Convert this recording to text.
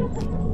Ha ha ha!